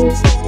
Thank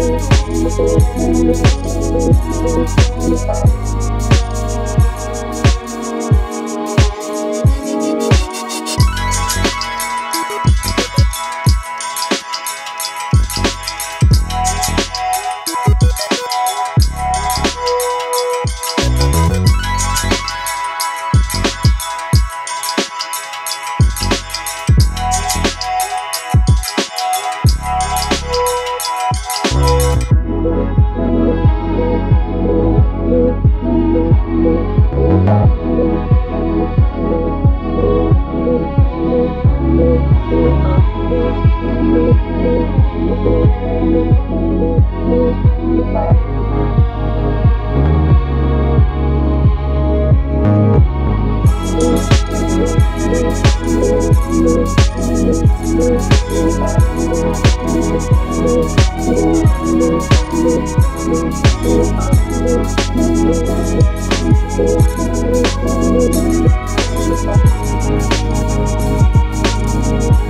Thank you. Thank